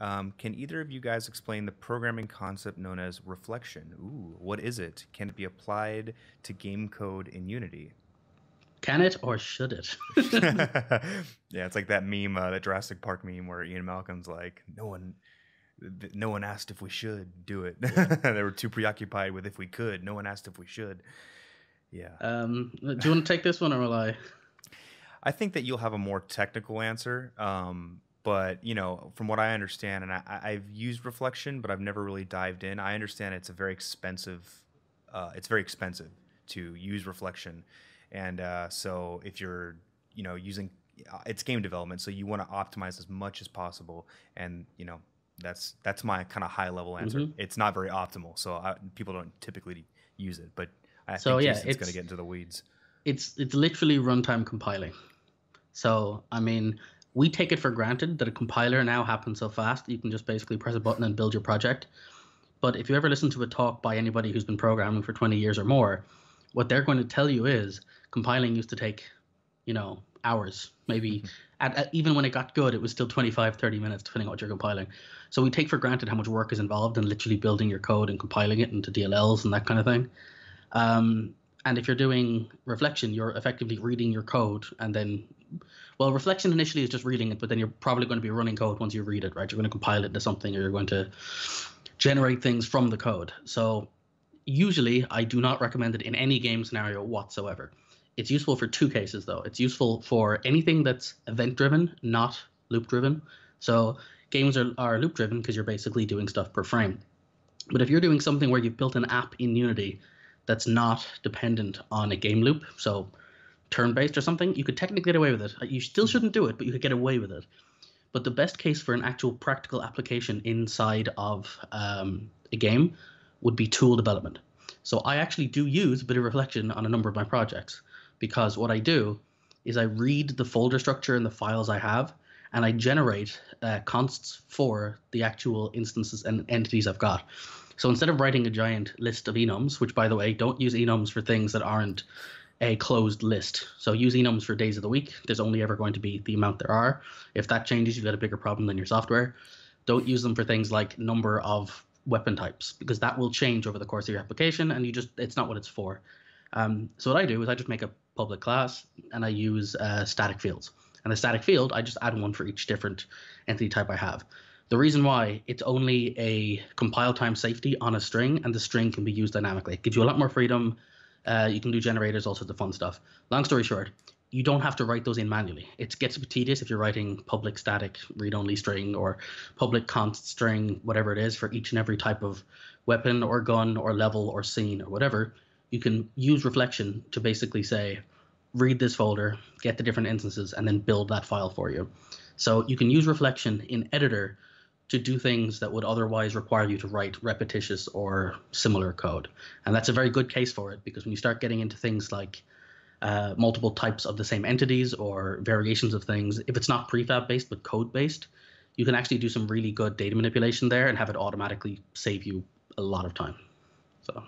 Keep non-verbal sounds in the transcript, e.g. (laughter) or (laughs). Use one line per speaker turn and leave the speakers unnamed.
Um, can either of you guys explain the programming concept known as reflection? Ooh, what is it? Can it be applied to game code in Unity?
Can it or should it? (laughs) (laughs)
yeah, it's like that meme, uh, that Jurassic Park meme where Ian Malcolm's like, no one, th- no one asked if we should do it. (laughs) they were too preoccupied with if we could. No one asked if we should. Yeah.
Um, do you want to take this one or will I?
I think that you'll have a more technical answer. Um, but you know, from what I understand, and I, I've used reflection, but I've never really dived in. I understand it's a very expensive. Uh, it's very expensive to use reflection, and uh, so if you're, you know, using uh, it's game development, so you want to optimize as much as possible, and you know, that's that's my kind of high level answer. Mm-hmm. It's not very optimal, so I, people don't typically use it, but I so, think yeah, Jason's going to get into the weeds.
It's it's literally runtime compiling. So I mean, we take it for granted that a compiler now happens so fast that you can just basically press a button and build your project. But if you ever listen to a talk by anybody who's been programming for 20 years or more, what they're going to tell you is compiling used to take, you know, hours. Maybe mm-hmm. at, at, even when it got good, it was still 25, 30 minutes, depending on what you're compiling. So we take for granted how much work is involved in literally building your code and compiling it into DLLs and that kind of thing. Um, and if you're doing reflection, you're effectively reading your code and then well, reflection initially is just reading it, but then you're probably going to be running code once you read it, right? You're going to compile it into something, or you're going to generate things from the code. So usually, I do not recommend it in any game scenario whatsoever. It's useful for two cases, though. It's useful for anything that's event driven, not loop driven. So games are, are loop driven because you're basically doing stuff per frame. But if you're doing something where you've built an app in Unity that's not dependent on a game loop, so turn based or something, you could technically get away with it. You still shouldn't do it, but you could get away with it. But the best case for an actual practical application inside of um, a game would be tool development. So I actually do use a bit of reflection on a number of my projects because what I do is I read the folder structure and the files I have, and I generate uh, consts for the actual instances and entities I've got. So instead of writing a giant list of enums, which by the way, don't use enums for things that aren't a closed list. So use enums for days of the week. There's only ever going to be the amount there are. If that changes, you've got a bigger problem than your software. Don't use them for things like number of weapon types because that will change over the course of your application, and you just it's not what it's for. Um, so what I do is I just make a public class and I use uh, static fields. And the static field, I just add one for each different entity type I have. The reason why it's only a compile time safety on a string, and the string can be used dynamically. It gives you a lot more freedom uh, you can do generators, all sorts of fun stuff. Long story short, you don't have to write those in manually. It gets tedious if you're writing public static read-only string or public const string, whatever it is, for each and every type of weapon or gun or level or scene or whatever. You can use reflection to basically say, read this folder, get the different instances, and then build that file for you. So you can use reflection in editor to do things that would otherwise require you to write repetitious or similar code. And that's a very good case for it because when you start getting into things like uh, multiple types of the same entities or variations of things, if it's not prefab based but code based, you can actually do some really good data manipulation there and have it automatically save you a lot of time. So.